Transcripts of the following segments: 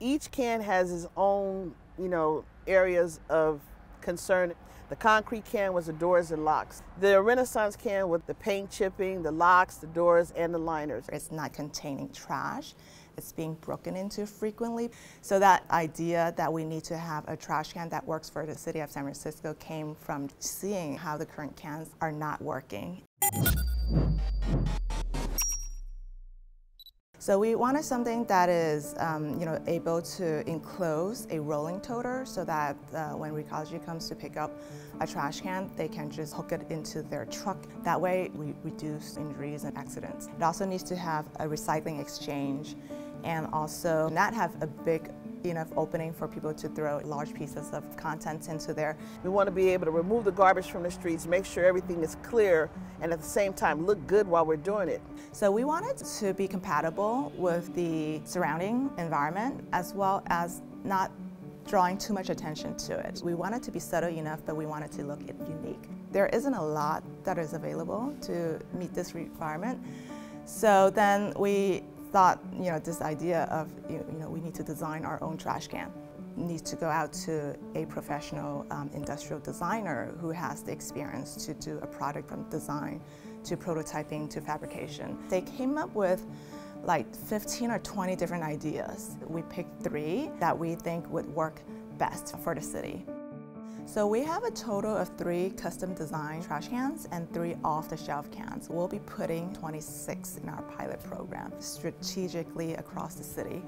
Each can has its own, you know, areas of concern. The concrete can was the doors and locks. The Renaissance can with the paint chipping, the locks, the doors, and the liners. It's not containing trash. It's being broken into frequently. So that idea that we need to have a trash can that works for the city of San Francisco came from seeing how the current cans are not working. So we wanted something that is, um, you know, able to enclose a rolling toter so that uh, when Recology comes to pick up a trash can, they can just hook it into their truck. That way, we reduce injuries and accidents. It also needs to have a recycling exchange and also not have a big enough opening for people to throw large pieces of content into there. We want to be able to remove the garbage from the streets, make sure everything is clear, and at the same time look good while we're doing it. So we wanted to be compatible with the surrounding environment as well as not drawing too much attention to it. We wanted to be subtle enough, but we wanted to look unique. There isn't a lot that is available to meet this requirement. So then we thought, you know, this idea of, you know, we need to design our own trash can needs to go out to a professional um, industrial designer who has the experience to do a product from design to prototyping to fabrication. They came up with like 15 or 20 different ideas. We picked three that we think would work best for the city. So we have a total of three custom designed trash cans and three off-the-shelf cans. We'll be putting 26 in our pilot program strategically across the city.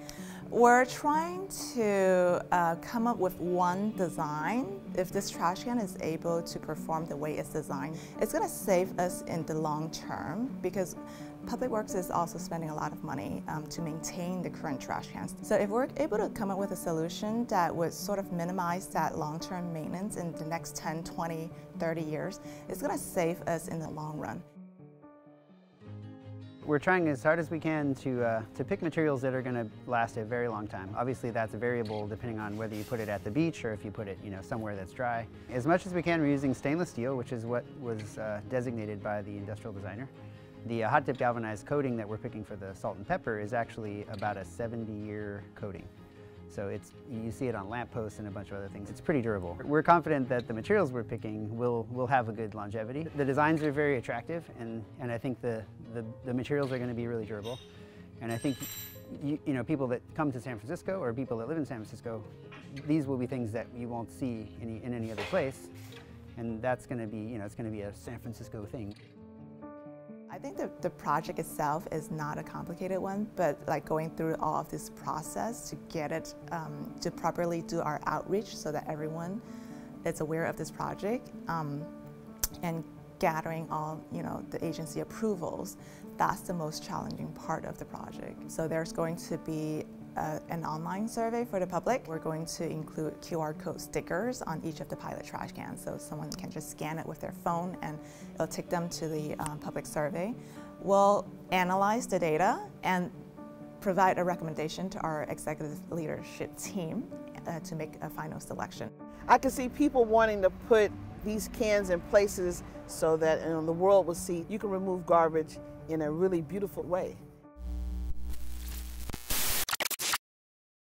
We're trying to uh, come up with one design. If this trash can is able to perform the way it's designed, it's going to save us in the long term because Public Works is also spending a lot of money um, to maintain the current trash cans. So if we're able to come up with a solution that would sort of minimize that long-term maintenance in the next 10, 20, 30 years, it's going to save us in the long run. We're trying as hard as we can to, uh, to pick materials that are going to last a very long time. Obviously that's variable depending on whether you put it at the beach or if you put it you know, somewhere that's dry. As much as we can we're using stainless steel, which is what was uh, designated by the industrial designer. The uh, hot dip galvanized coating that we're picking for the salt and pepper is actually about a 70 year coating. So it's, you see it on lampposts and a bunch of other things. It's pretty durable. We're confident that the materials we're picking will, will have a good longevity. The designs are very attractive and, and I think the, the, the materials are going to be really durable. And I think you, you know, people that come to San Francisco or people that live in San Francisco, these will be things that you won't see any, in any other place. And that's going to be, you know, it's going to be a San Francisco thing. I think the, the project itself is not a complicated one, but like going through all of this process to get it, um, to properly do our outreach so that everyone is aware of this project um, and gathering all, you know, the agency approvals, that's the most challenging part of the project. So there's going to be a, an online survey for the public. We're going to include QR code stickers on each of the pilot trash cans so someone can just scan it with their phone and it'll take them to the um, public survey. We'll analyze the data and provide a recommendation to our executive leadership team uh, to make a final selection. I can see people wanting to put these cans in places so that you know, the world will see you can remove garbage in a really beautiful way.